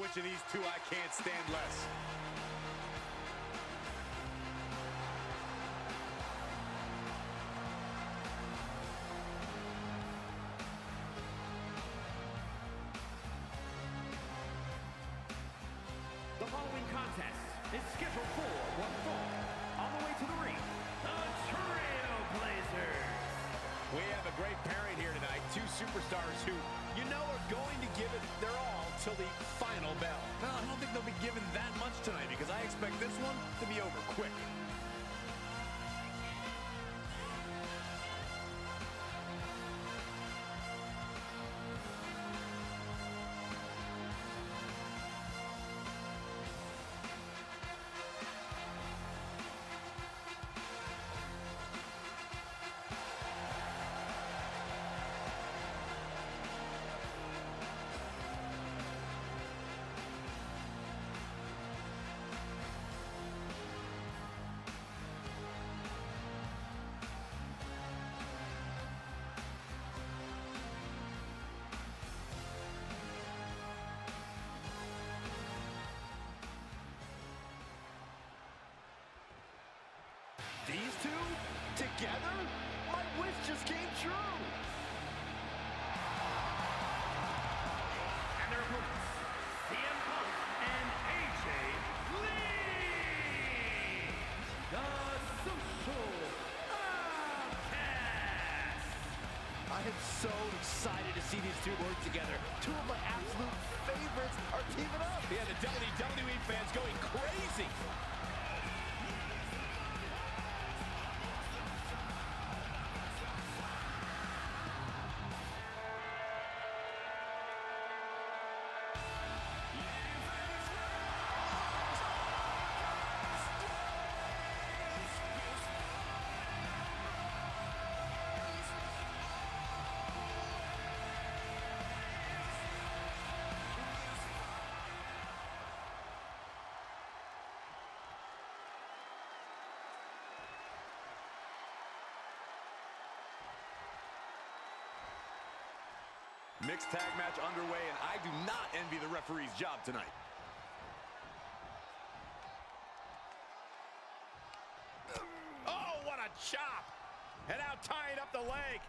which of these two I can't stand less. Just came true. And their opponents, CM Punk and AJ Lee. The Social Outcast. I am so excited to see these two work together. Two of my absolute favorites are teaming up. Yeah, the WWE fans going crazy. Mixed tag match underway, and I do not envy the referee's job tonight. Oh, what a chop. And now tying up the leg.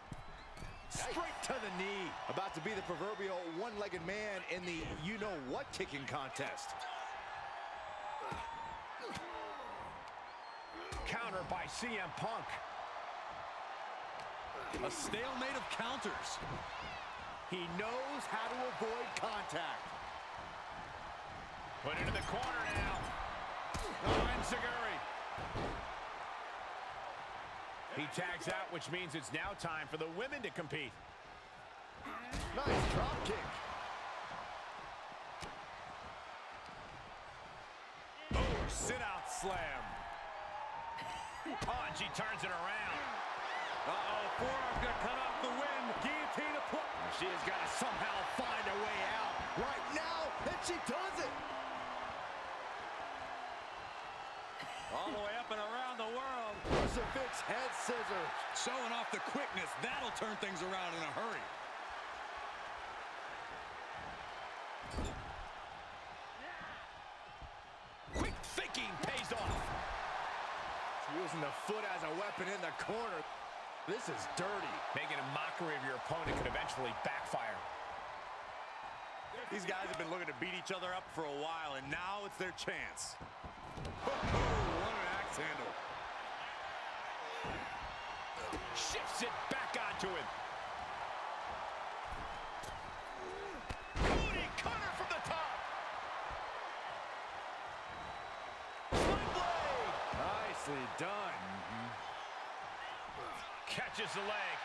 Straight to the knee. About to be the proverbial one-legged man in the you-know-what kicking contest. Counter by CM Punk. A stalemate of counters. He knows how to avoid contact. Put into the corner now. Oh, Enziguri. He tags out, which means it's now time for the women to compete. Nice drop kick. Oh, sit-out slam. Oh, and she turns it around. Uh-oh, forearm gonna cut off the win. Applied. She has got to somehow find a way out. Right now, and she does it. All the way up and around the world. Crucifix head scissor. Showing off the quickness. That'll turn things around in a hurry. Quick thinking pays off. Using the foot as a weapon in the corner. This is dirty. Making a mockery of your opponent could eventually backfire. These guys have been looking to beat each other up for a while, and now it's their chance. What an axe handle. Shifts it back onto him. Cody Cutter from the top. Sling blade. Nicely done. Catches the leg.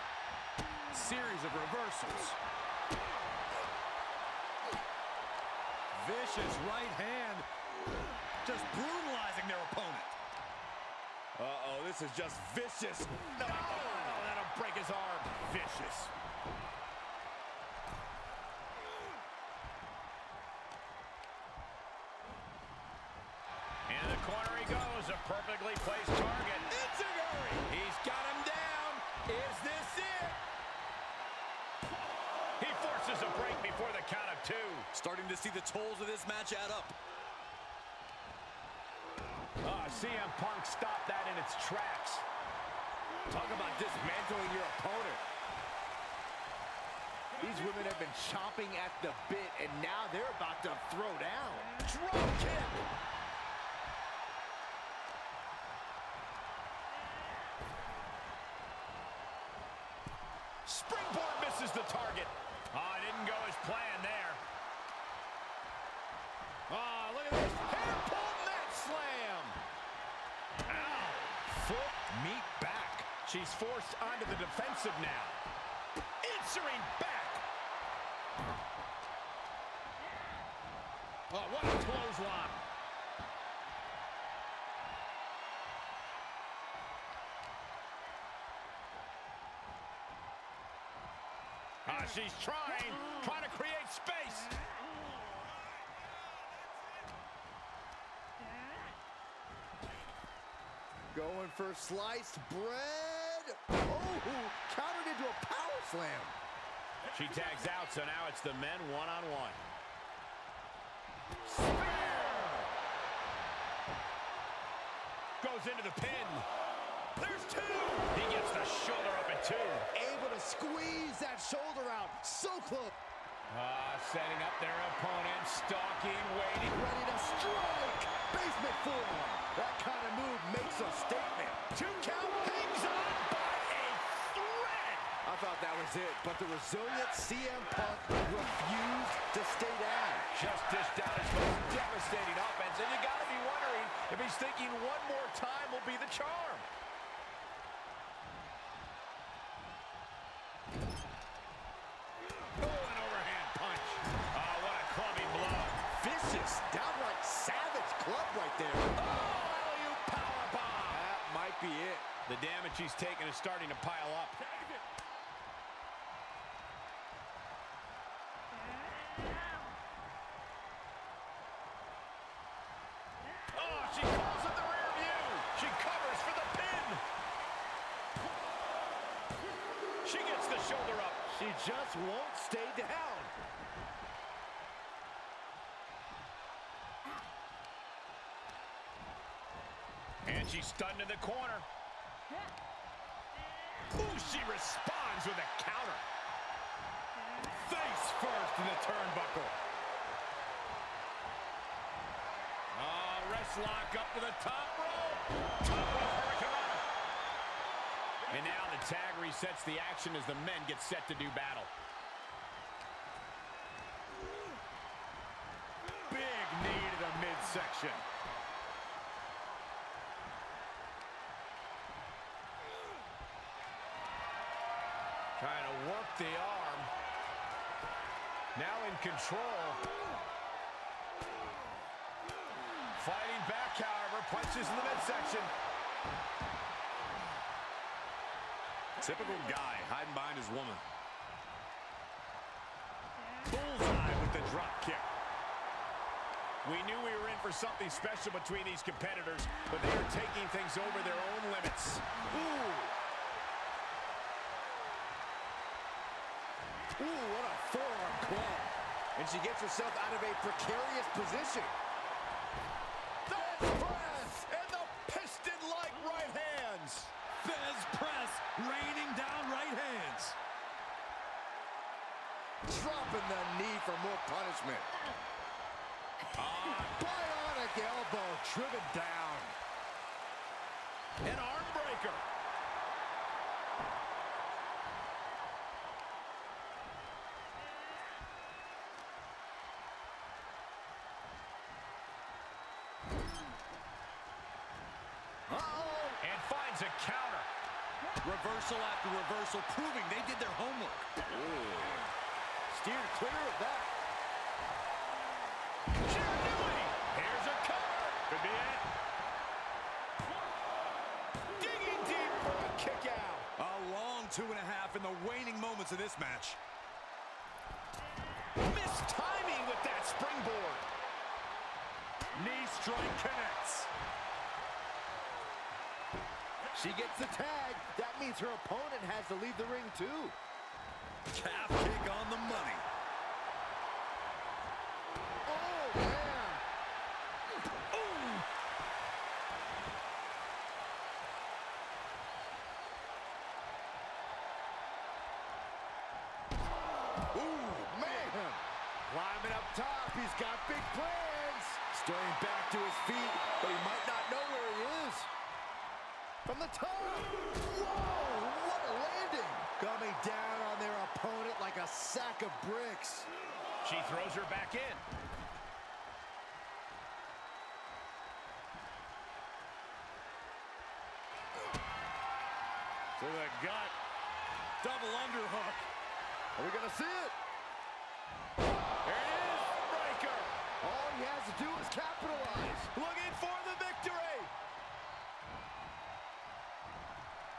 Series of reversals. Vicious right hand. Just brutalizing their opponent. Uh-oh, this is just vicious. No, Oh, that'll break his arm. vicious. In the corner he goes. A perfectly placed target. Enziguri. He's got him down. Is this it? He forces a break before the count of two. Starting to see the tolls of this match add up. Uh, CM Punk stopped that in its tracks. Talk about dismantling your opponent. These women have been chomping at the bit, and now they're about to throw down. Drop kick! Springboard misses the target. Oh, it didn't go as planned there. Oh, look at this. Hair pull mat slam. Ow. Foot meet Forced onto the defensive now. Answering back. Oh, what a clothesline. Ah, she's trying, trying to create space. Going for sliced bread. Oh, countered into a power slam. She tags out, so now it's the men one-on-one. Goes into the pin. There's two. He gets the shoulder up at two. Able to squeeze that shoulder out. So close. Ah, setting up their opponent, stalking, waiting. Ready to strike. Basement forearm. That kind of move makes a statement. Two count hangs on by a thread. I thought that was it, but the resilient CM Punk refused to stay down. Just dished out his most devastating offense, and you gotta be wondering if he's thinking one more time will be the charm. Oh, an overhand punch. Oh, what a clubbing blow. Vicious, downright savage club right there. Oh, alley-oop powerbomb. That might be it. The damage he's taken is starting to pile up. Oh, she calls it the rear view. She covers for the pin. She gets the shoulder up. She just won't stay down. And she's stunned in the corner. Ooh, she responds with a counter. Face first in the turnbuckle. Oh, wrist lock up to the top rope. Top rope. And now the tag resets the action as the men get set to do battle. Big knee to the midsection. Trying to work the arm. Now in control. Fighting back, however. Punches in the midsection. Typical guy hiding behind his woman. Bullseye with the drop kick. We knew we were in for something special between these competitors, but they are taking things over their own limits. Ooh. Ooh, what a forearm club. And she gets herself out of a precarious position. Thesz press and the piston-like right hands. Thesz press, raining down right hands. Dropping the knee for more punishment. Ah. Bionic elbow driven down. An arm breaker. Uh-oh. And finds a counter. Reversal after reversal, proving they did their homework. Steered clear of that. Here's a cover. Could be it. Digging deep for a kick out. A long two and a half in the waning moments of this match. Missed timing with that springboard. Knee strike connects. She gets the tag. That means her opponent has to leave the ring too. Calf kick on the money. Oh, man. Ooh. Ooh, man. Climbing up top. He's got big plans. Stirring back to his feet, but he might not know where he is. From the top. Whoa landing. Coming down on their opponent like a sack of bricks. She throws her back in. To the gut. Double underhook. Are we going to see it? There it is. Breaker. All he has to do is capitalize. Looking for the victory.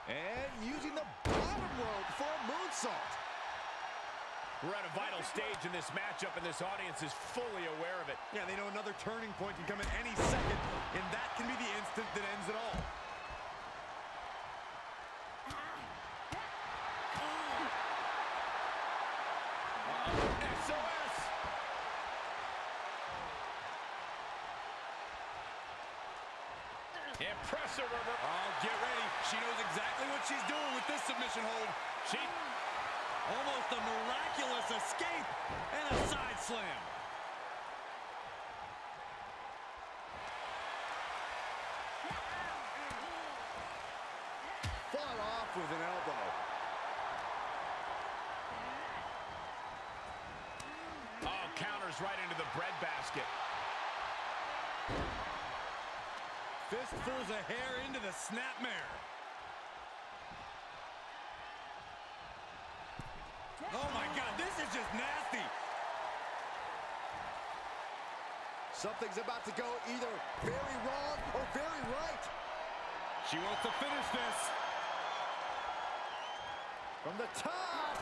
And using the bottom rope for a moonsault. We're at a vital stage in this matchup, and this audience is fully aware of it. Yeah, they know another turning point can come at any second, and that can be the instant that ends it all. SOS! Impressive river. Oh, get ready. She knows exactly what she's doing with this submission hold. She Almost a miraculous escape and a side slam. Fought off with an elbow. oh counters right into the breadbasket. Fistfuls of hair into the snapmare. Oh my God, this is just nasty. Something's about to go either very wrong or very right. She wants to finish this. From the top.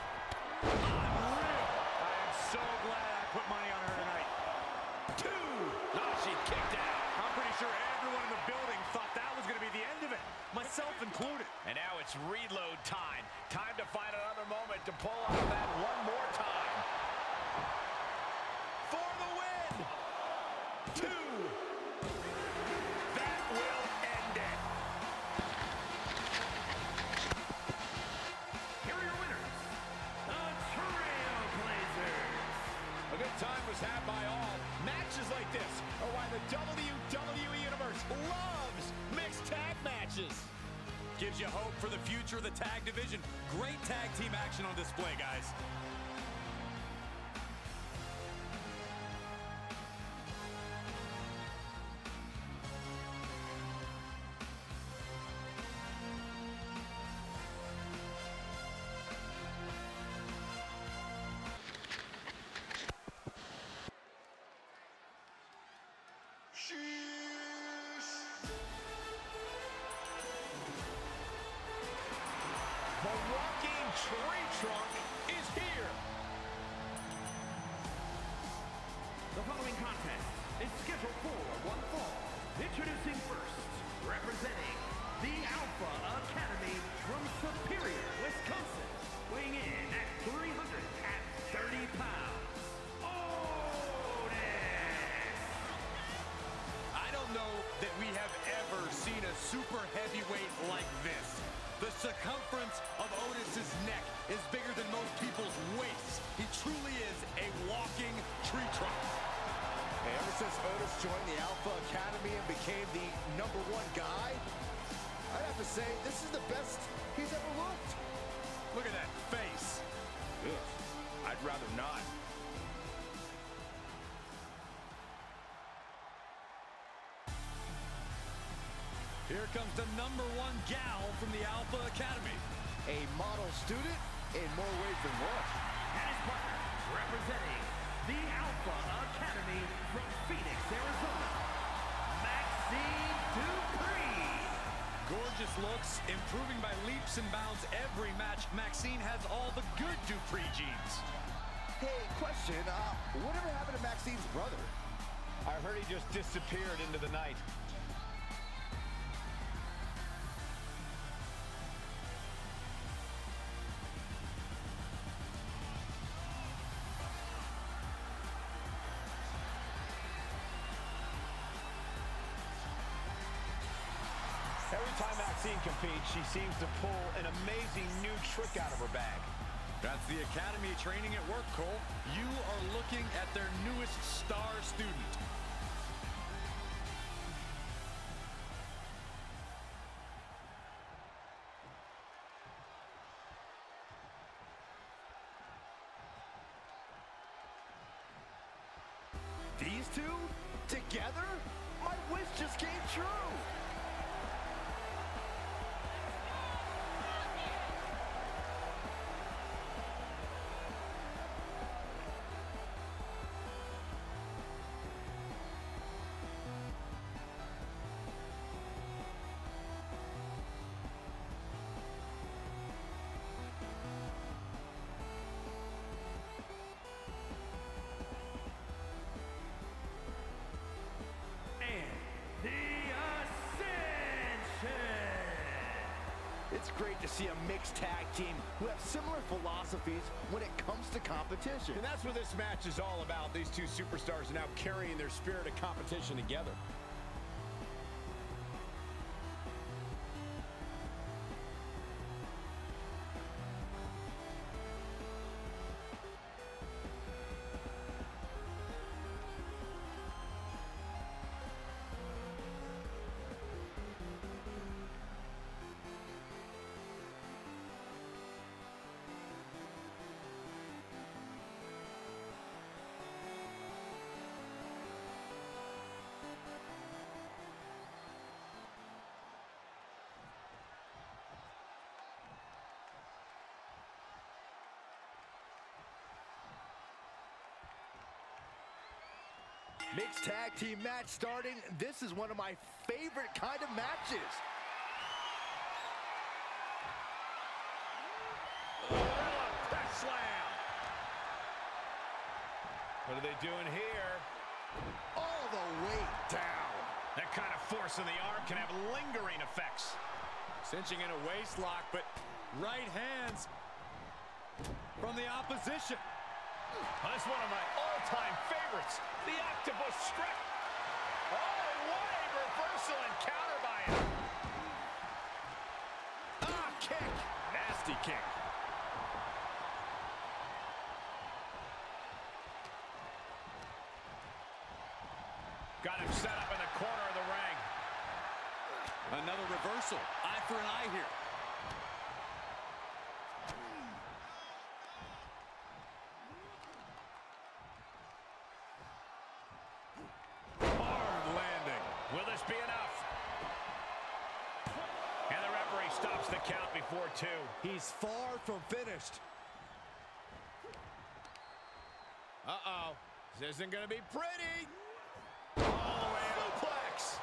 I am so glad I put money on her tonight. Two. Oh, she kicked out. I'm pretty sure everyone in the building thought that was going to be the end of it, myself included. And now it's reload time. Time to find another moment to pull off that one more time. Time was had by all. Matches like this are why the WWE Universe loves mixed tag matches. Gives you hope for the future of the tag division. Great tag team action on display, guys. Here comes the number one gal from the Alpha Academy. A model student in more ways than one. And his partner, representing the Alpha Academy from Phoenix, Arizona, Maxine Dupree. Gorgeous looks, improving by leaps and bounds every match. Maxine has all the good Dupree genes. Hey, question, uh, whatever happened to Maxine's brother? I heard he just disappeared into the night. Every time Maxine competes, she seems to pull an amazing new trick out of her bag. That's the Academy training at work, Cole. You are looking at their newest star student. Great to see a mixed tag team who have similar philosophies when it comes to competition. And that's what this match is all about. These two superstars are now carrying their spirit of competition together. Mixed tag team match starting. This is one of my favorite kind of matches. Oh, Press slam. What are they doing here? All the way down. That kind of force in the arm can have lingering effects. Cinching in a waist lock, but right hands from the opposition. That's one of my all-time favorites, the octopus strip. Oh, what a reversal and counter by him. Ah, kick. Nasty kick. Got him set up in the corner of the ring. Another reversal. Eye for an eye here. Hard landing. Will this be enough? And the referee stops the count before two. He's far from finished. Uh-oh. This isn't going to be pretty. All the way suplex.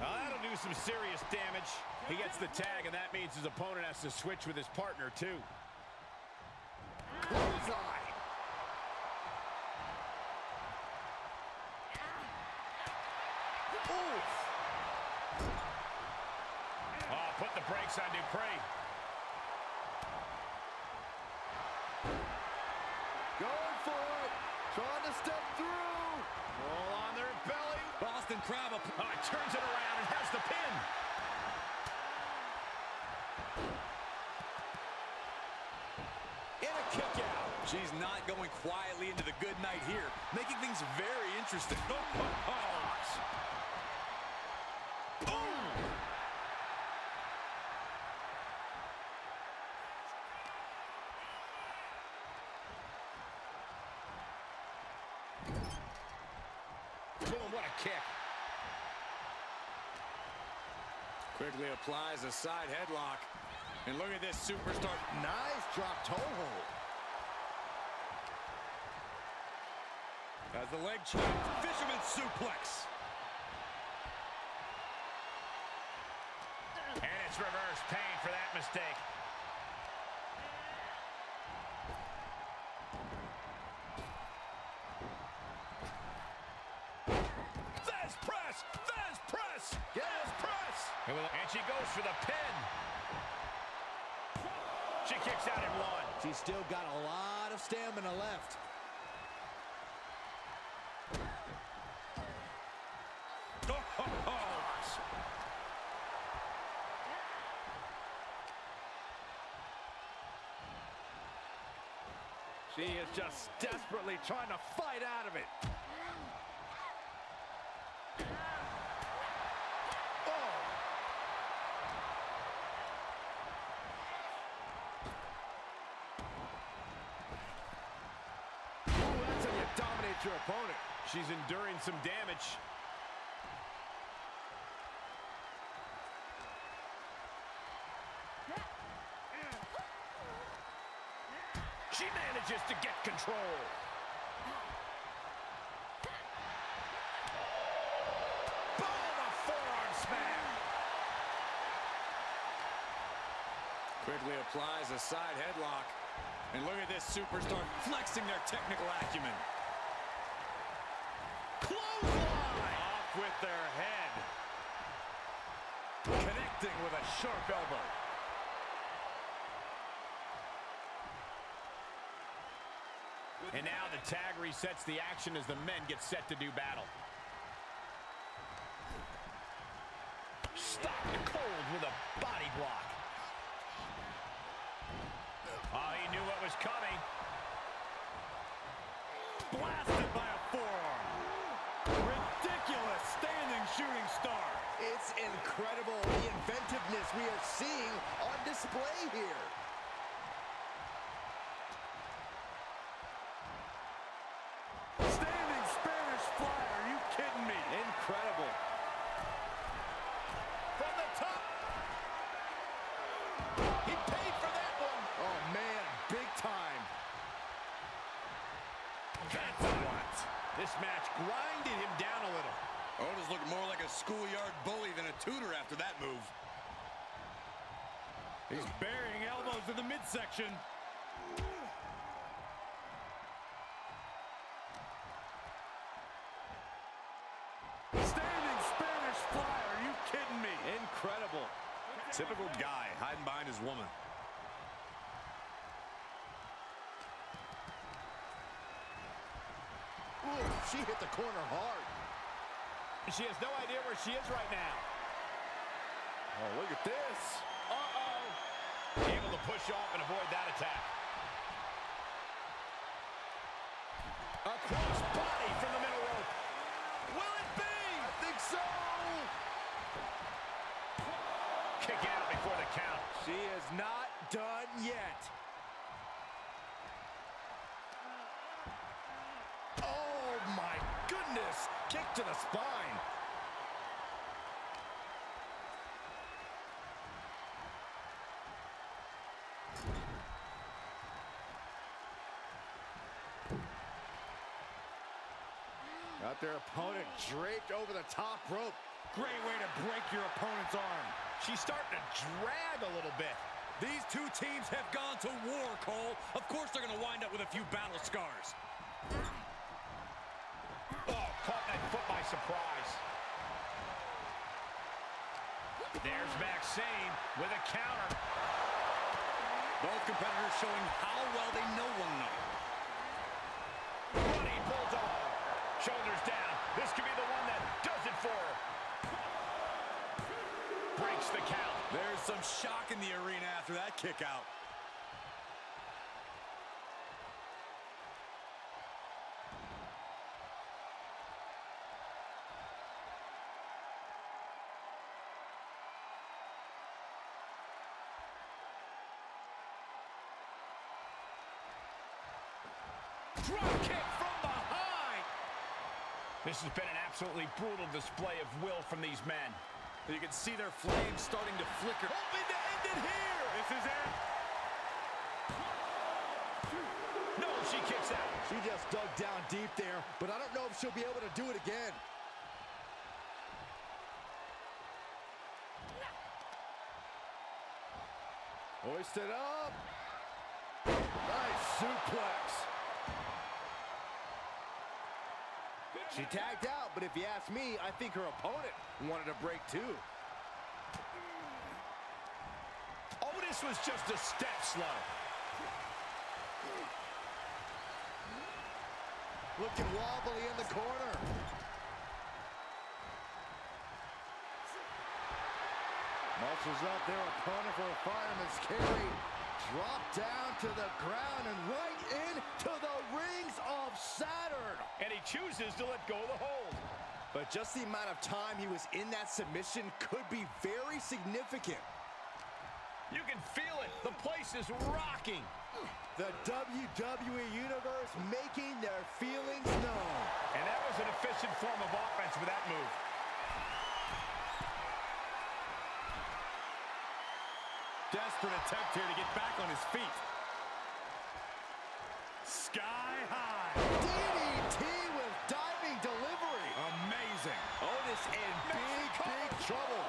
Now that'll do some serious damage. He gets the tag, and that means his opponent has to switch with his partner, too. Bullseye. Oof. Oh, put the brakes. Going for it. Trying to step through. Roll on their belly. Boston Crab. Oh, turns it around and has the pin. And a kick out. She's not going quietly into the good night here, making things very interesting. Oh, oh, oh. Boom. Boom, what a kick. Quickly applies a side headlock. And look at this superstar. Nice drop toe hold. Has the leg chopped. Fisherman suplex. And it's reverse pain for that mistake. for the pin. She kicks out at one. She's still got a lot of stamina left. Oh, oh, oh. She is just desperately trying to fight out of it. Enduring some damage. She manages to get control. Boom, a forearm smash. Quickly applies a side headlock. And look at this superstar flexing their technical acumen. With their head. Connecting with a sharp elbow. And now the tag resets the action as the men get set to do battle. Stopped cold with a body block. Oh, he knew what was coming. Blasted It's incredible the inventiveness we are seeing on display here. Standing Spanish fly. Are you kidding me? Incredible. From the top. He paid for that one. Oh, man, big time. That's what. This match grinded him down a little. Otis looked more like a schoolyard bully than a tutor after that move. He's burying elbows in the midsection. Standing Spanish fly. Are you kidding me? Incredible. Typical guy hiding behind his woman. Ooh, she hit the corner hard. She has no idea where she is right now. Oh, look at this. Uh-oh. Able to push off and avoid that attack. A cross body from the middle rope. Will it be? I think so. Kick out before the count. She is not done yet. Oh, my goodness. Kick to the spine. Got their opponent draped over the top rope. Great way to break your opponent's arm. She's starting to drag a little bit. These two teams have gone to war, Cole. Of course they're going to wind up with a few battle scars. Oh, caught that foot by surprise. There's Maxine with a counter. Both competitors showing how well they know one another. Running bulldog. Shoulders down. This could be the one that does it for her. Breaks the count. There's some shock in the arena after that kick out. Drop kick from behind. This has been an absolutely brutal display of will from these men. You can see their flames starting to flicker. Hoping to end it here. This is it. No, she kicks out. She just dug down deep there, but I don't know if she'll be able to do it again. Hoisted up. Nice suplex. She tagged out, but if you ask me, I think her opponent wanted a break too. Otis was just a step slow. Looking wobbly in the corner. Muscles up their opponent for a fireman's carry. Drop down to the ground and right into the rings of Saturn. And he chooses to let go of the hold. But just the amount of time he was in that submission could be very significant. You can feel it. The place is rocking. The WWE Universe making their feelings known. And that was an efficient form of offense with that move. Desperate attempt here to get back on his feet. Sky high. DDT with diving delivery. Amazing. Otis in big, big trouble.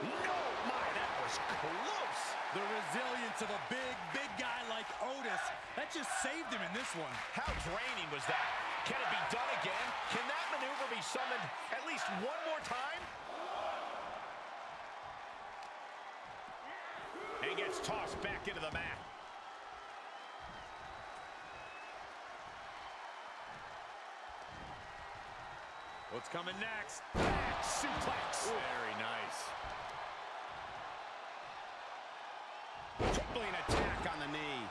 No, my, that was close. The resilience of a big, big guy like Otis, that just saved him in this one. How draining was that? Can it be done again? Can that maneuver be summoned at least one more time? And gets tossed back into the mat. What's coming next? Back suplex. Very nice. Tripling attack on the knee.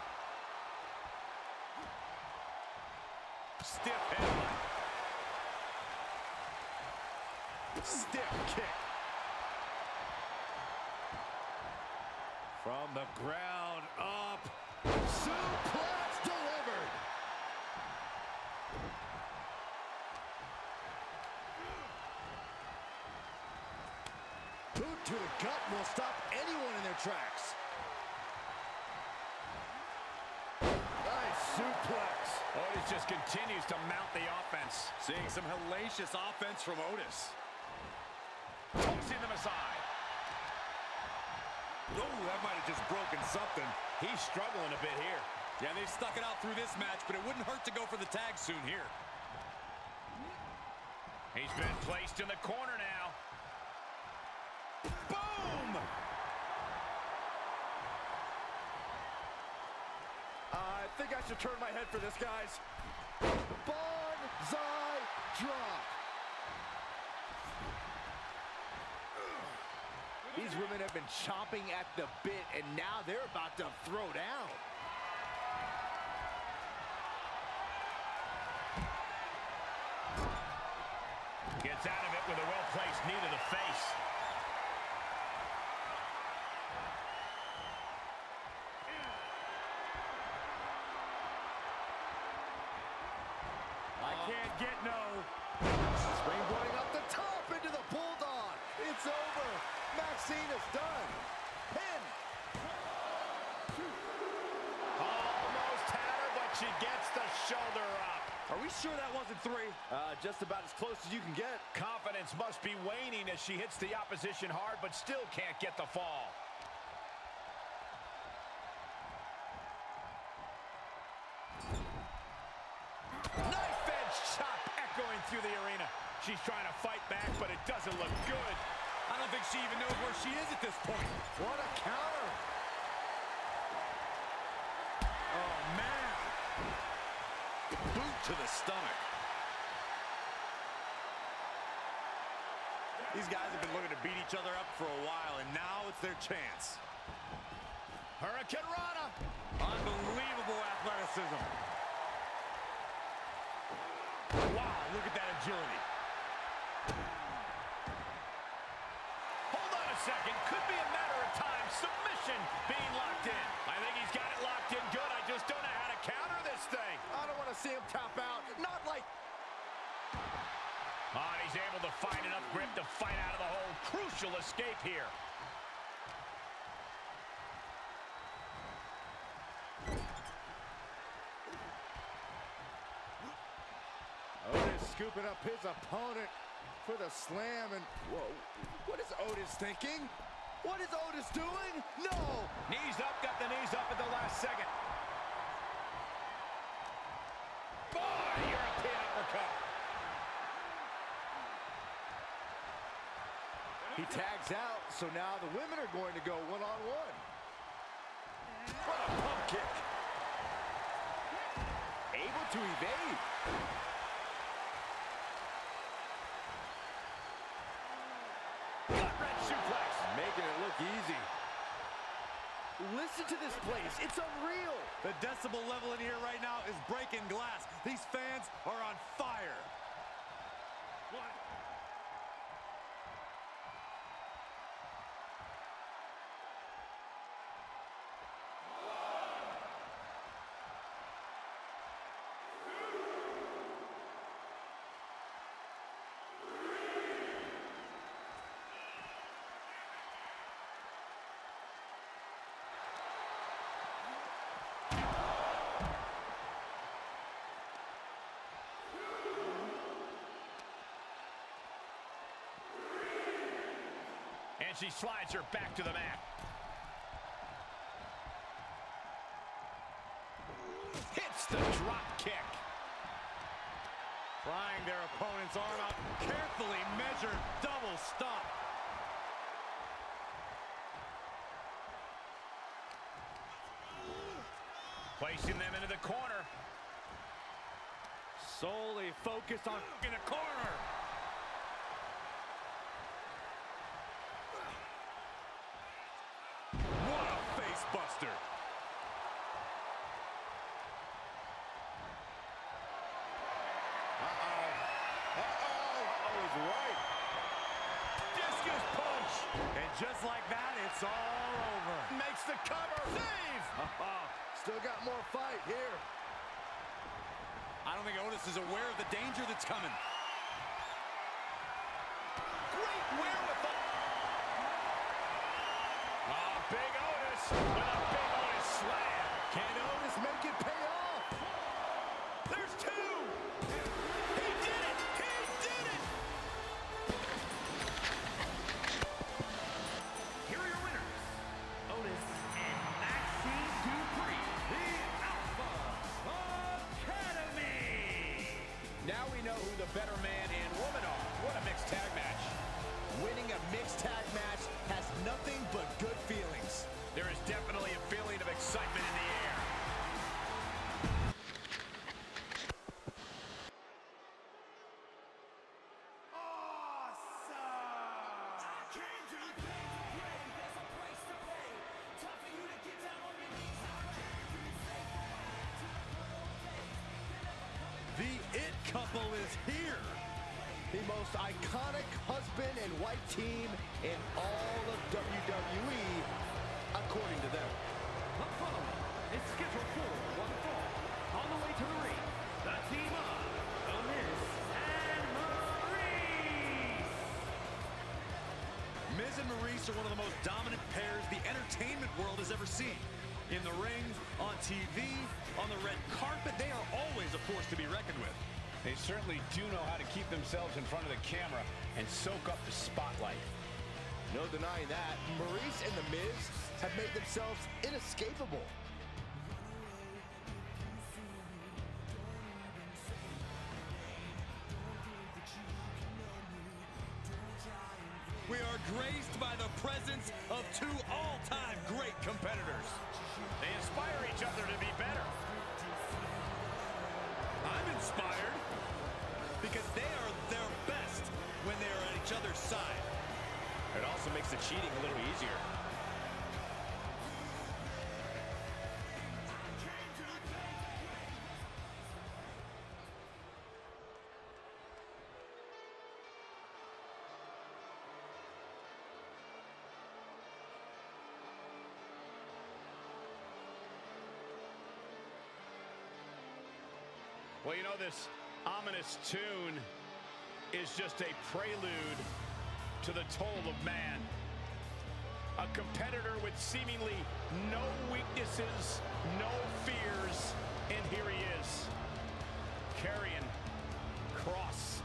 Stiff headbutt. Stiff kick. From the ground up. Suplex delivered. Boot to the gut will stop anyone in their tracks. Nice suplex. Oh, Otis just continues to mount the offense. Seeing some hellacious offense from Otis. Tossing them aside. That might have just broken something. He's struggling a bit here. Yeah, they've stuck it out through this match, but it wouldn't hurt to go for the tag soon here. He's been placed in the corner now. Boom! I think I should turn my head for this, guys. Banzai drop. These women have been chomping at the bit, and now they're about to throw down. Gets out of it with a well-placed knee to the face. I uh. can't get no. Springboarding up the top into the bulldog. It's over. Maxine is done. Pin. Almost had her, but she gets the shoulder up. Are we sure that wasn't three? Uh, just about as close as you can get. Confidence must be waning as she hits the opposition hard, but still can't get the fall. Knife edge chop echoing through the arena. She's trying to fight back, but it doesn't look good. I don't think she even knows where she is at this point. What a counter. Oh, man. Boot to the stomach. These guys have been looking to beat each other up for a while, and now it's their chance. Hurricanrana. Unbelievable athleticism. Wow, look at that agility. Hold on a second. Could be a matter of time. Submission being locked in. I think he's got it locked in good. I just don't know how to counter this thing. I don't want to see him tap out. Not like Oh, and he's able to find enough grip to fight out of the hole. Crucial escape here. Oh, Otis scooping up his opponent for the slam. And whoa, what is Otis thinking? What is Otis doing? No! Knees up, got the knees up at the last second. Boy, European uppercut. He tags out, so now the women are going to go one-on-one. What a pump kick. Able to evade. Gut wrench suplex. Making it look easy. Listen to this place. It's unreal. The decibel level in here right now is breaking glass. These fans are on fire. One. And she slides her back to the mat. Hits the drop kick. Prying their opponent's arm out. Carefully measured double stomp. Placing them into the corner. Solely focused on In the corner. What a face buster. Uh-oh, is right. Discus punch. And just like that, it's all over. Makes the cover. Save. Still got more fight here. I don't think Otis is aware of the danger that's coming. Great wherewithal. Oh, big Otis with a big Otis slam. Can Otis make It Couple is here. The most iconic husband and wife team in all of WWE, according to them. The following is scheduled for one fall. On the way to the ring, the team of The Miz and Maryse. Miz and Maryse are one of the most dominant pairs the entertainment world has ever seen. In the ring, on TV, on the red carpet, they are always a force to be reckoned with. They certainly do know how to keep themselves in front of the camera and soak up the spotlight. No denying that. Maryse and The Miz have made themselves inescapable. Well, you know, this ominous tune is just a prelude to the toll of man. A competitor with seemingly no weaknesses, no fears, and here he is, Karrion Kross.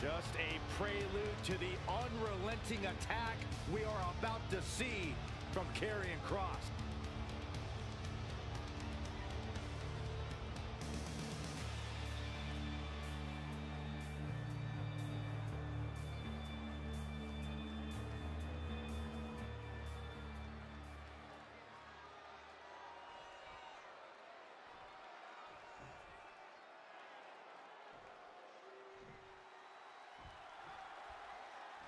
Just a prelude to the unrelenting attack we are about to see from Karrion Kross.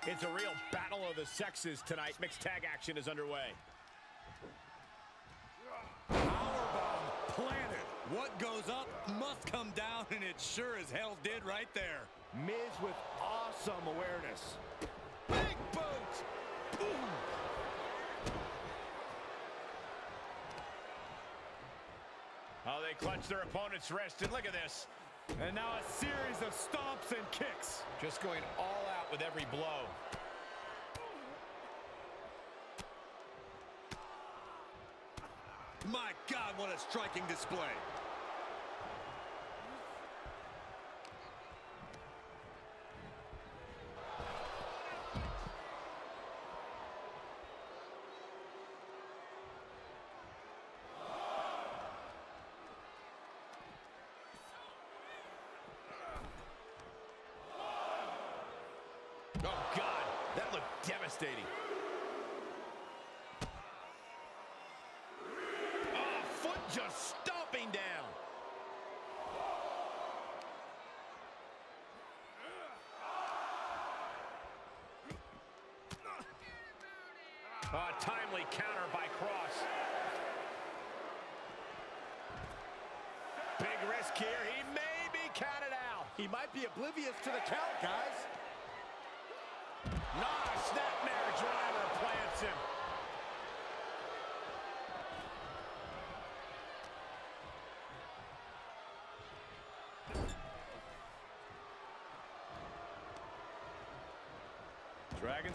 It's a real battle of the sexes tonight. Mixed tag action is underway. Powerbomb planted. What goes up must come down, and it sure as hell did right there. Miz with awesome awareness. Big boot! Boom! Oh, they clutch their opponent's wrist, and look at this. And now a series of stomps and kicks. Just going all out with every blow. My God, what a striking display. Oh, God, that looked devastating. Oh, foot just stomping down. A timely counter by Kross. Big risk here. He may be counted out. He might be oblivious to the count, guys. Nah, snapmare driver plants him.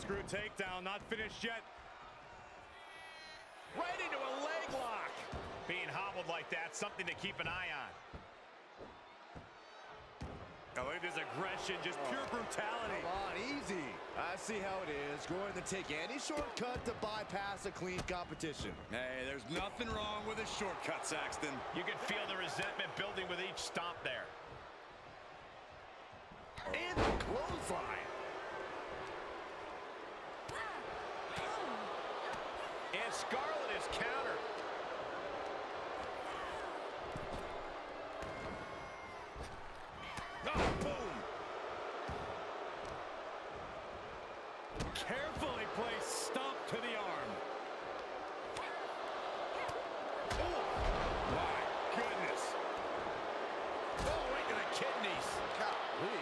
Dragon screw takedown, not finished yet. Right into a leg lock. Being hobbled like that, something to keep an eye on. I look at this aggression, just pure oh. brutality. Come on, easy. I see how it is. Going to take any shortcut to bypass a clean competition. Hey, there's nothing wrong with a shortcut, Saxton. You can feel the resentment building with each stomp there. And the clothesline. And Scarlett is countered. Oh, boom. Carefully placed stomp to the arm. My goodness. Oh, right to the kidneys. Golly.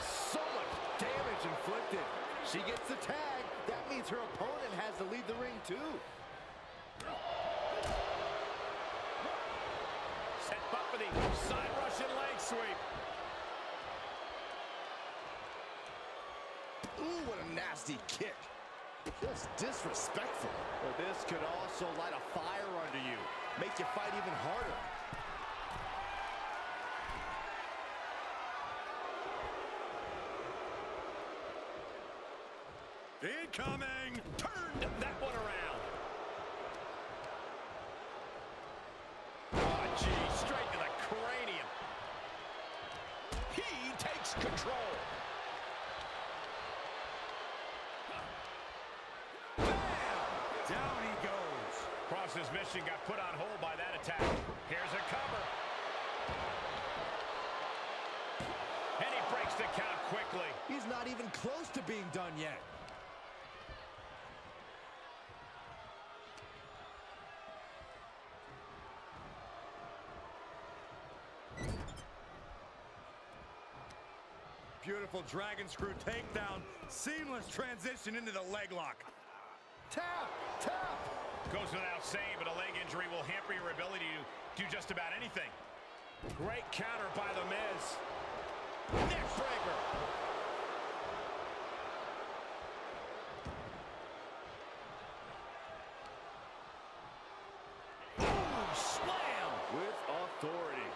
So much damage inflicted. She gets the tag. That means her opponent has to leave the ring, too. Set up for the side Russian leg sweep. Ooh, what a nasty kick. Just disrespectful. But this could also light a fire under you. Make you fight even harder. Incoming! Turned that one around. Oh, gee, straight to the cranium. He takes control. Down he goes. Mission got put on hold by that attack. Here's a cover. And he breaks the count quickly. He's not even close to being done yet. Beautiful dragon screw takedown. Seamless transition into the leg lock. Goes without saying, but a leg injury will hamper your ability to do just about anything. Great counter by The Miz. Neck breaker. Boom, slam. With authority.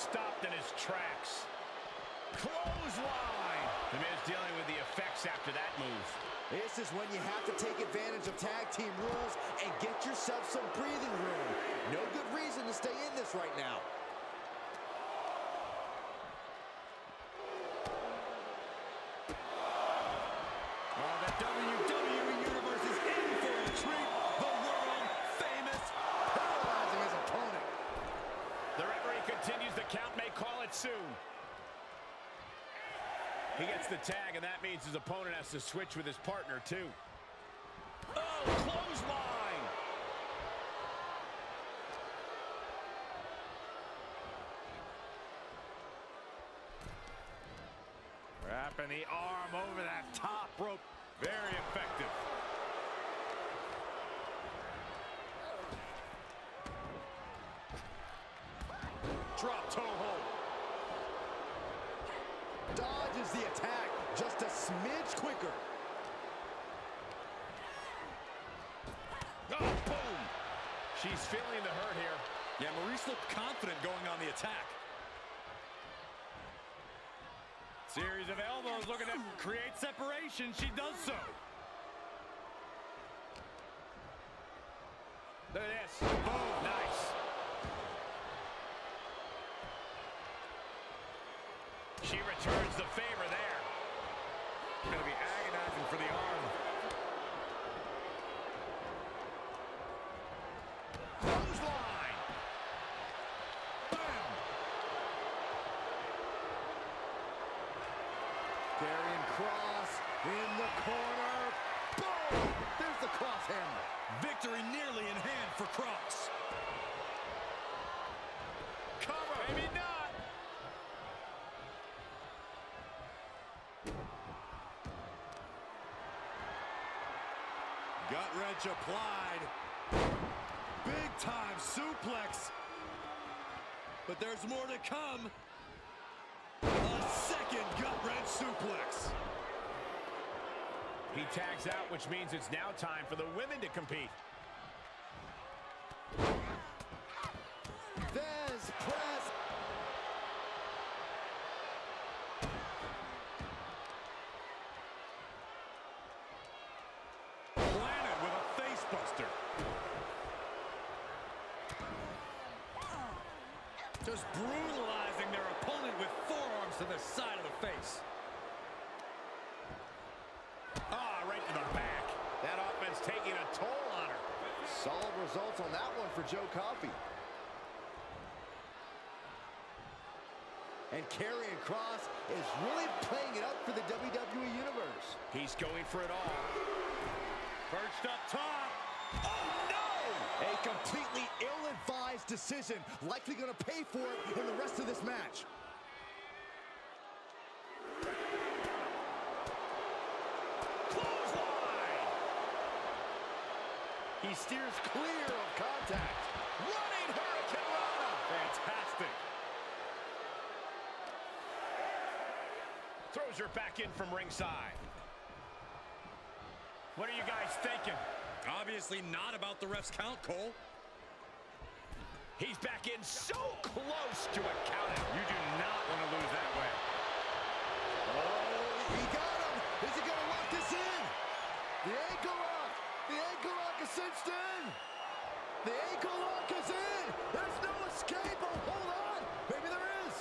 Stopped in his tracks. Clothesline. The Miz dealing with the effects after that move. This is when you have to take advantage of tag team rules and get yourself some breathing room. No good reason to stay in this right now. Oh, the WWE Universe is in for a treat. The world famous Paralyzing his opponent. The referee continues the count, may call it soon. He gets the tag, and that means his opponent has to switch with his partner, too. Oh, clothesline! Wrapping the arm over that top rope. Very effective. Drop toe hold. Dodges the attack just a smidge quicker. Oh, boom! She's feeling the hurt here. Yeah, Maryse looked confident going on the attack. Series of elbows looking to create separation. She does so. Look at this. Boom. Nice. She returns the favor there. Going to be agonizing for the arm. Clothesline. Bam. Karrion Kross in the corner. Boom! There's the cross hammer. Victory nearly in hand for Kross. Cover. Maybe not. Gut wrench applied. Big time suplex. But there's more to come. A second gut wrench suplex. He tags out, which means it's now time for the women to compete. Thesz press. Planted with a face buster. Just brutalizing their opponent with forearms to the side of the face. Ah, right to the back. That offense taking a toll on her. Solid results on that one for Joe Coffey. And Karrion Kross is really playing it up for the WWE Universe. He's going for it all. Perched up top. Oh, no! A completely ill-advised decision. Likely going to pay for it in the rest of this match. Clothesline. He steers clear of contact. Running Hurricanrana. Fantastic. Throws her back in from ringside. What are you guys thinking? Obviously not about the ref's count, Cole. He's back in so close to a count out. You do not want to lose that way. Oh, he got him. Is he going to lock this in? The ankle lock. The ankle lock is cinched in. The ankle lock is in. There's no escape. Oh, hold on. Maybe there is.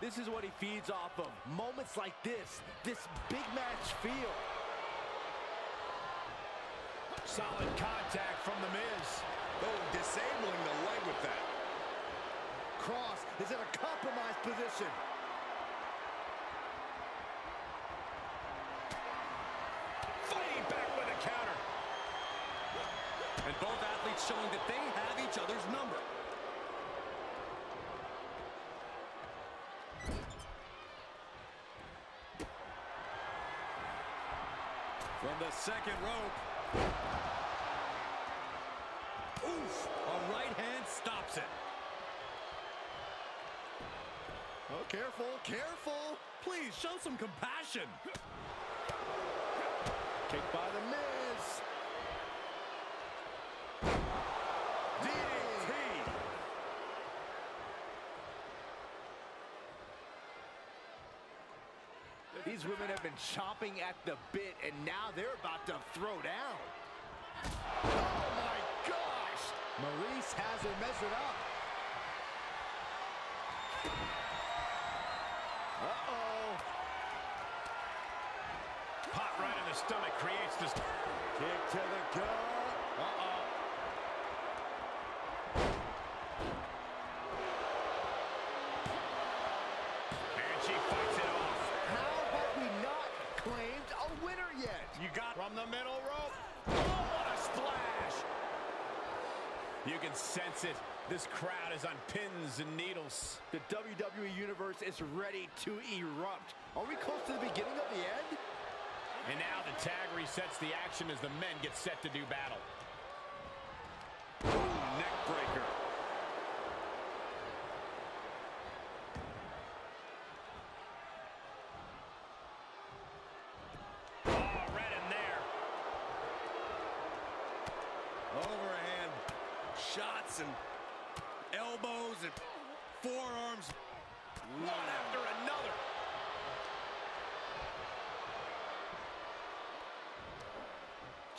This is what he feeds off of. Moments like this. This big match feel. Solid contact from The Miz. Oh, disabling the leg with that. Kross is in a compromised position. Fighting back with a counter. And both athletes showing that they have each other's number. From the second rope. Oof! A right hand stops it. Oh, careful, careful. Please show some compassion. Kicked by the Miz. These women have been chomping at the bit, and now they're about to throw down. Oh, my gosh! Maryse has her measured up. Uh-oh. Pot right in the stomach creates this. Kick to the gut. Uh-oh. And she fights it off. How have we not claimed a winner yet? You got from the middle rope. Oh, what a splash! You can sense it. This crowd is on pins and needles. The WWE Universe is ready to erupt. Are we close to the beginning of the end? And now the tag resets the action as the men get set to do battle. Ooh, neck breaker. Oh, right in there. Overhand shots and elbows and forearms. One after another.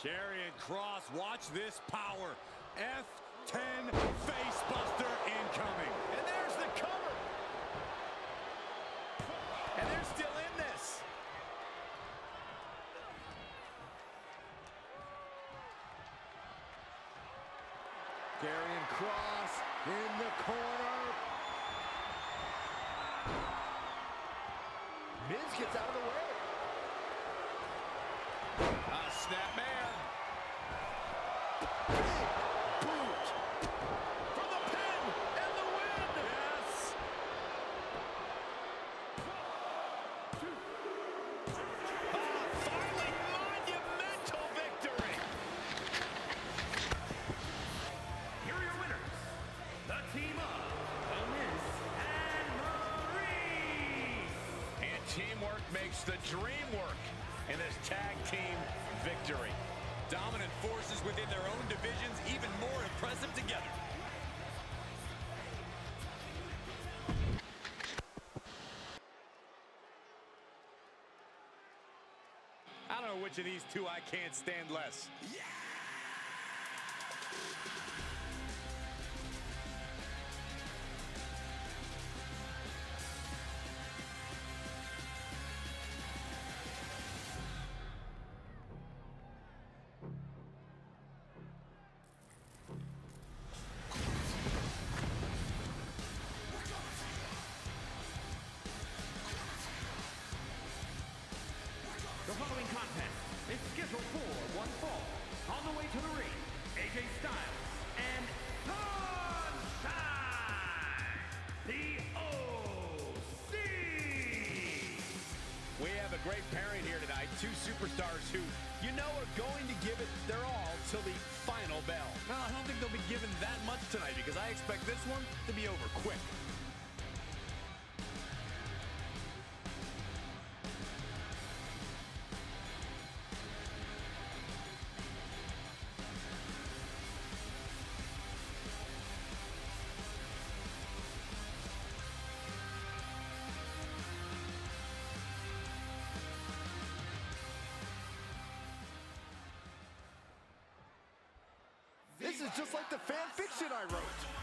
Karrion Kross, watch this power. F10 facebuster incoming. And there's the cover. And they're still in this. Karrion Kross in the corner. Miz gets out of the way. Snap man. Boot. For the pin and the win. Yes. Finally, monumental victory. Here are your winners, the team of The and Maryse. And teamwork makes the dream work in this tag team victory. Dominant forces within their own divisions, even more impressive together. I don't know which of these two I can't stand less. The to the ring, AJ Styles and Sunshine, the OC. We have a great pairing here tonight. Two superstars who, you know, are going to give it their all till the final bell. No, I don't think they'll be given that much tonight because I expect this one to be over quick. Just like the fan fiction I wrote.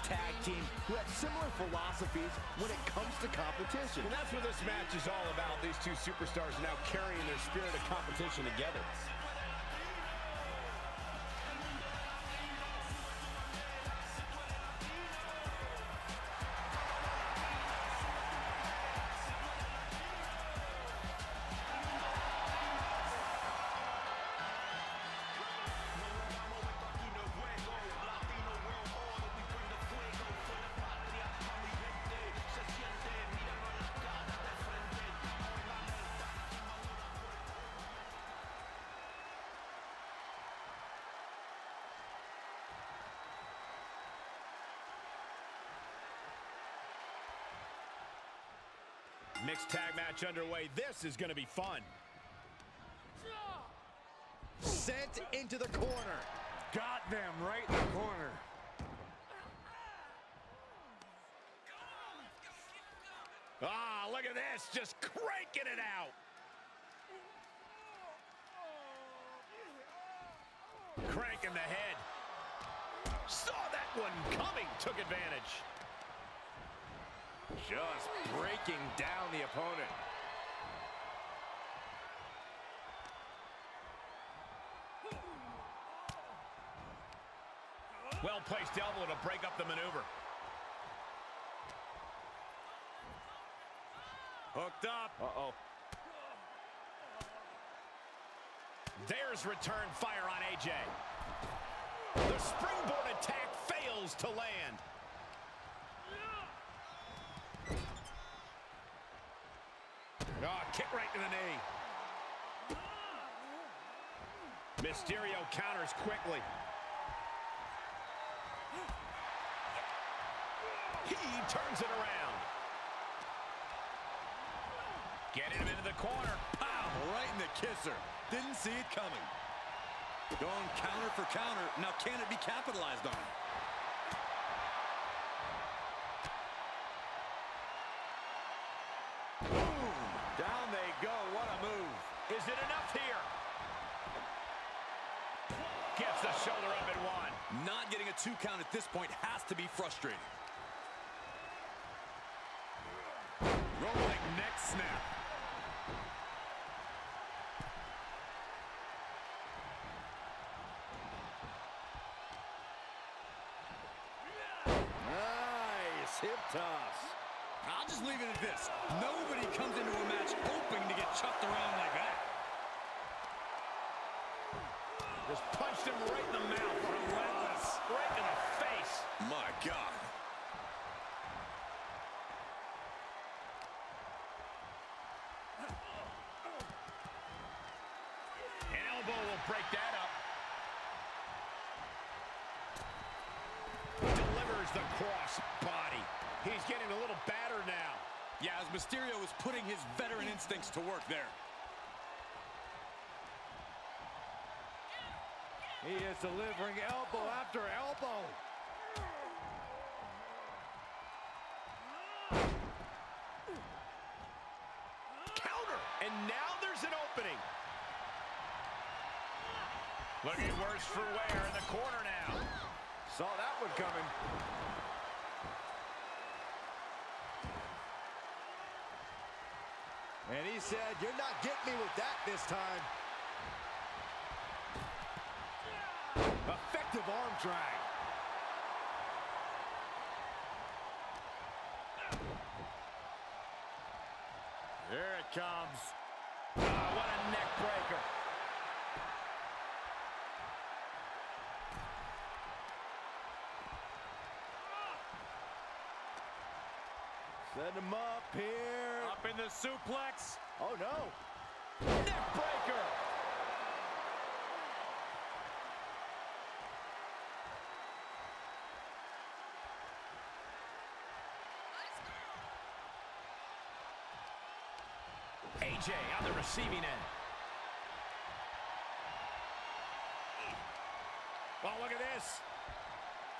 Tag team who have similar philosophies when it comes to competition. And that's what this match is all about. These two superstars now carrying their spirit of competition together. Mixed tag match underway. This is going to be fun. Sent into the corner. Got them right in the corner. Ah, look at this. Just cranking it out. Cranking the head. Saw that one coming. Took advantage. Just breaking down the opponent. Well-placed elbow to break up the maneuver. Hooked up. Uh-oh. There's return fire on AJ. The springboard attack fails to land. Oh, kick right to the knee. Mysterio counters quickly. He turns it around. Getting him into the corner. Pow! Right in the kisser. Didn't see it coming. Going counter for counter. Now can it be capitalized on? Boom. Down they go. What a move. Is it enough here? Gets the shoulder up and one. Not getting a two count at this point has to be frustrating. Rolling neck snap. Nice hip toss. I'll just leave it at this. Nobody comes into a match hoping to get chucked around like that. Just punched him right in the mouth. Right in the face. My God. An elbow will break that up. Delivers the cross body. He's getting a little battered now. Yeah, as Mysterio is putting his veteran instincts to work there. He is delivering elbow after elbow. Counter. And now there's an opening. Looking worse for wear in the corner now. Saw that one coming. And he said, you're not getting me with that this time. Effective arm drag. Here it comes. Ah, what a neck breaker. Set him up here. Up in the suplex. Oh, no. Neck breaker. AJ on the receiving end. Oh, look at this.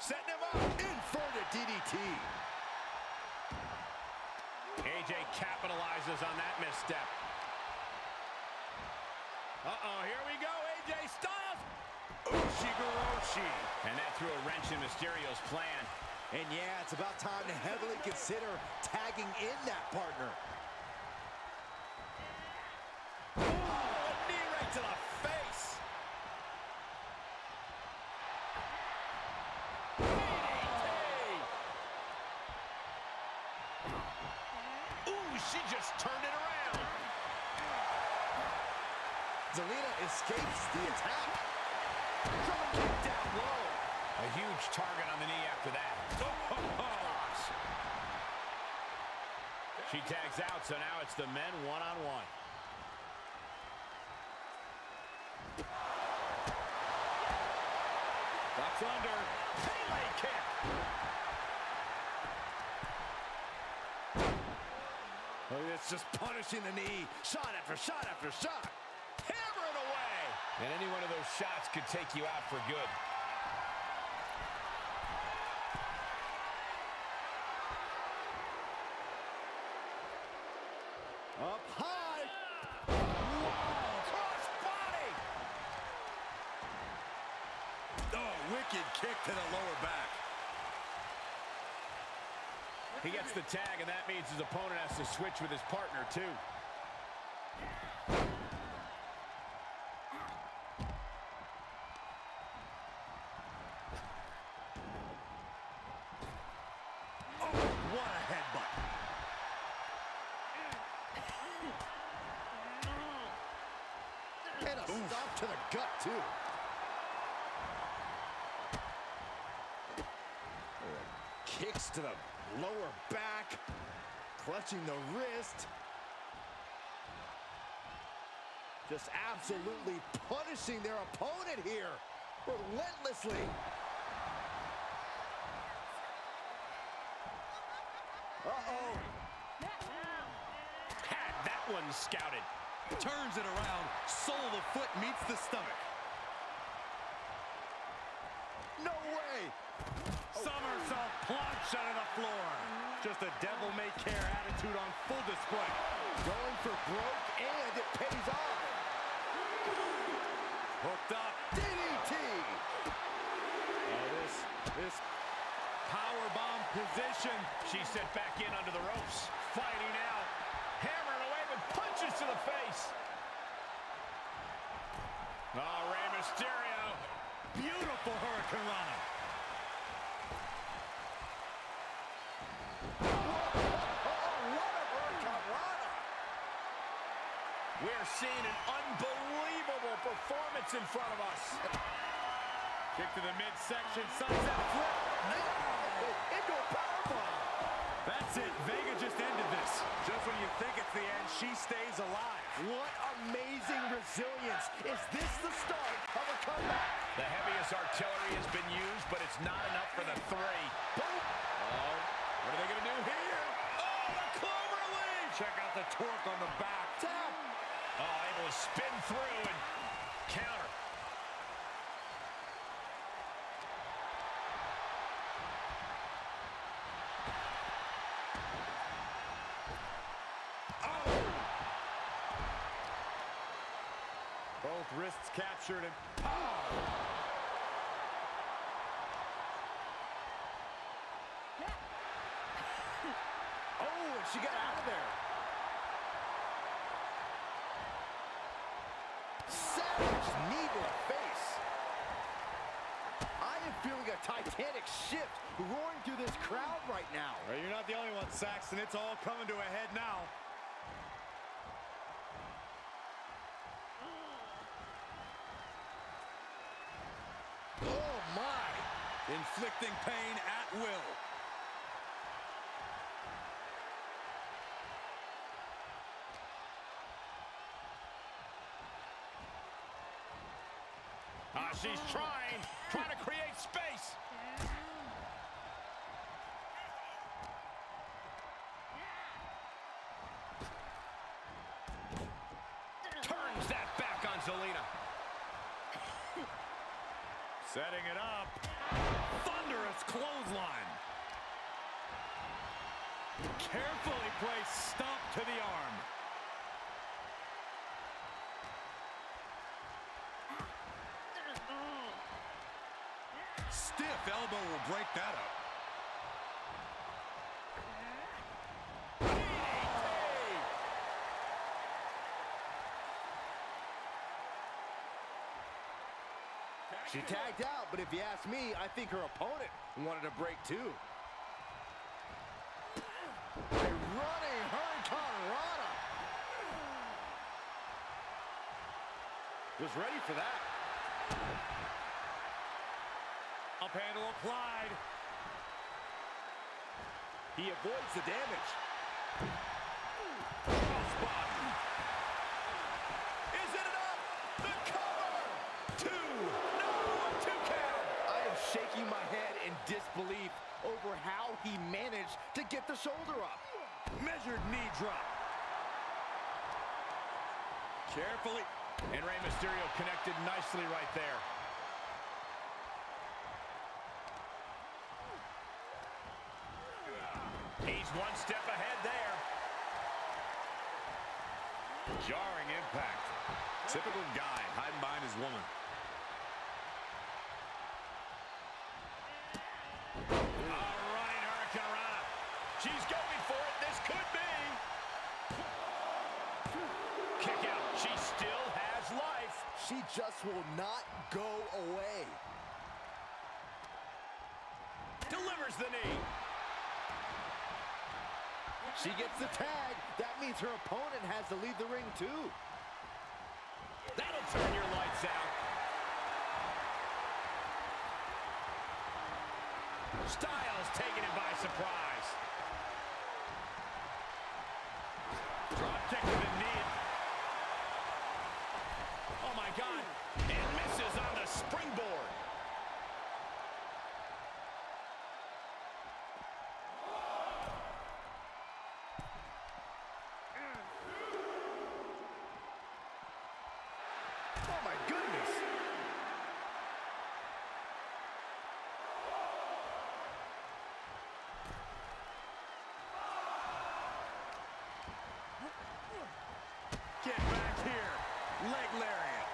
Setting him up. Inverted DDT. AJ capitalizes on that misstep. Uh-oh, here we go, AJ Styles. Ushigoroshi. And that threw a wrench in Mysterio's plan. And yeah, it's about time to heavily consider tagging in that partner. Oh, a knee right to the face. DDT. Ooh, she just turned it around. Zelina escapes the attack. Drop kick down low. A huge target on the knee after that. She tags so now it's the men one-on-one. Ducks under. Pele kick. Oh, it's just punishing the knee. Shot after shot after shot. Hammer it away. And any one of those shots could take you out for good. Up high. Wow. Cross body. Oh, wicked kick to the lower back. He gets the tag, and that means his opponent has to switch with his partner, too. Oh, what a headbutt. And a stop to the gut, too. Kicks to the lower back, clutching the wrist. Just absolutely punishing their opponent here, relentlessly. Uh-oh. Had that one scouted. Turns it around. Sole of the foot meets the stomach. No way. Somersault plunge onto the floor. Just a devil-may-care attitude on full display. Going for broke, and it pays off. Hooked up. DDT. Oh, this, this power bomb position. She's set back in under the ropes. Fighting out. Hammering away with punches to the face. Oh, Rey Mysterio. Beautiful Hurricanrana. We're seeing an unbelievable performance in front of us. Kick to the midsection. Sunset flip. Into a powerbomb. That's it. Vega just ended this. Just when you think it's the end, she stays alive. What amazing resilience. Is this the start of a comeback? The heaviest artillery has been used, but it's not enough for the three. Boom. Oh, what are they going to do here? Oh, the clover leaf! Check out the torque on the back. Tap. Oh, able to spin through and counter. Both wrists captured and pow! Oh, and she got out of there. Savage knee to the face. I am feeling a titanic shift roaring through this crowd right now. Well, you're not the only one, Saxton. It's all coming to a head now. Oh, my. Inflicting pain at will. Ah, she's trying, trying to create space. Turns that back on Zelina. Setting it up. Thunderous clothesline. Carefully placed stomp to the arm. Stiff elbow break that up. She tagged out, but if you ask me, I think her opponent wanted a break too. A running Hurricane Rana. Was ready for that. Up handle applied. He avoids the damage. Is it enough? The cover! Two. No, two count. I am shaking my head in disbelief over how he managed to get the shoulder up. Measured knee drop. Carefully. And Rey Mysterio connected nicely right there. He's one step ahead there. Jarring impact. Typical guy hiding behind his woman. All right, Hurricanrana. She's going for it. This could be. Kick out. She still has life. She just will not go away. Delivers the knee. She gets the tag. That means her opponent has to leave the ring too. That'll turn your lights out. Styles taking it by surprise. Drop kick to the knee. Oh my God. And misses on the springboard. Oh my goodness. Get back here. Leg lariat.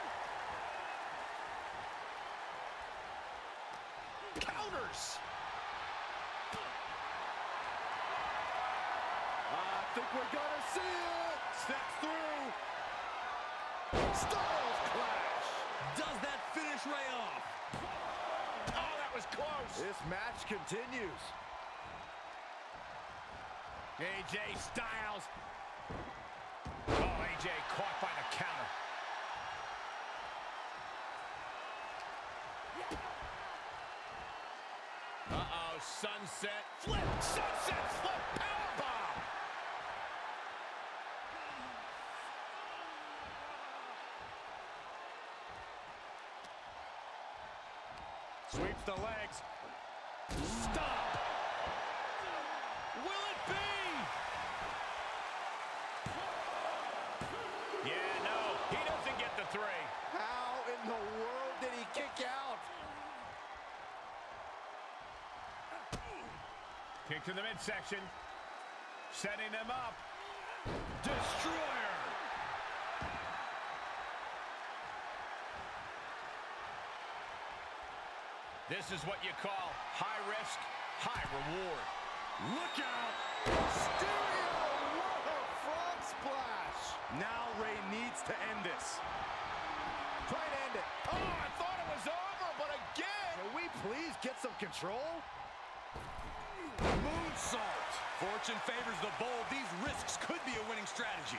Counters. I think we're gonna see it. Steps through. Styles clash. Does that finish Rey off? Oh, that was close. This match continues. AJ Styles. Oh, AJ caught by the counter. Uh-oh, sunset flip. Sunset flip powerbomb. Sweeps the legs. Stop. Will it be? Yeah, no, he doesn't get the three. How in the world did he kick out? Kick to the midsection. Setting them up. Destroyer. This is what you call high risk, high reward. Look out. Mysterio, what a frog splash. Now Rey needs to end this. Try and end it. Oh, I thought it was over, but again. Can we please get some control? Moonsault. Fortune favors the bold. These risks could be a winning strategy.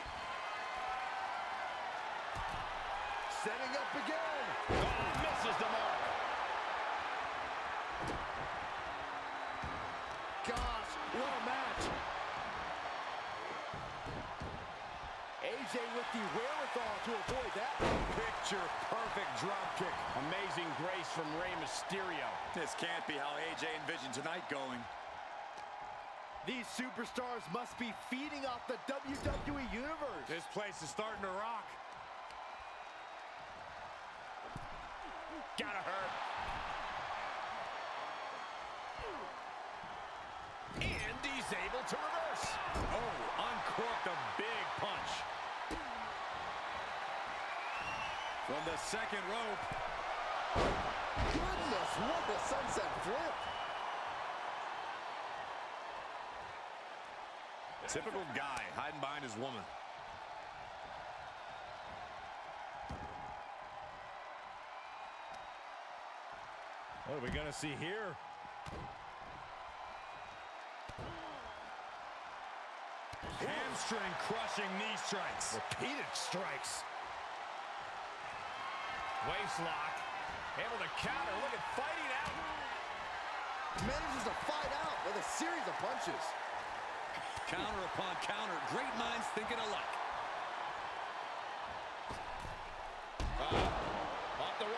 Setting up again. Oh, misses the mark. Gosh, what a match. AJ with the wherewithal to avoid that. Picture perfect drop kick. Amazing grace from Rey Mysterio. This can't be how AJ envisioned tonight going. These superstars must be feeding off the WWE Universe. This place is starting to rock. Gotta hurt. And he's able to reverse. Oh, uncorked a big punch. From the second rope. Goodness, what a sunset flip. Typical guy hiding behind his woman. What are we going to see here? Hamstring crushing knee strikes. Repeated strikes. Waist lock. Able to counter. Look at fighting out. Manages to fight out with a series of punches. Counter upon counter. Great minds thinking alike. Uh, off the rope.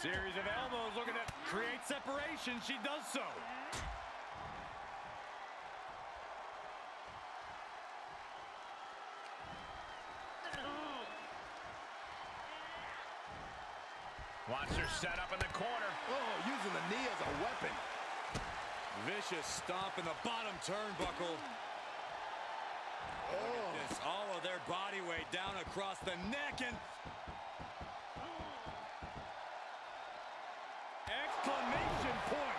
Series of elbows looking to create separation. She does so. Watch her set up in the corner. Oh, using the knee as a weapon. Vicious stomp in the bottom turnbuckle. Oh. This all of their body weight down across the neck and exclamation point.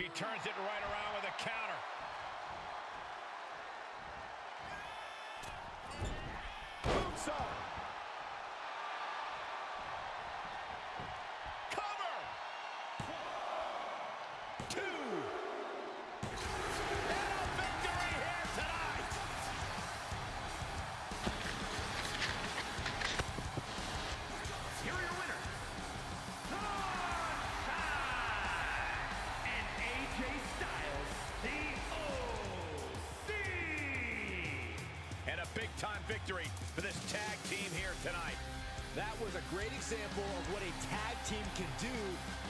She turns it right around with a counter. Example of what a tag team can do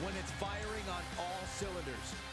when it's firing on all cylinders.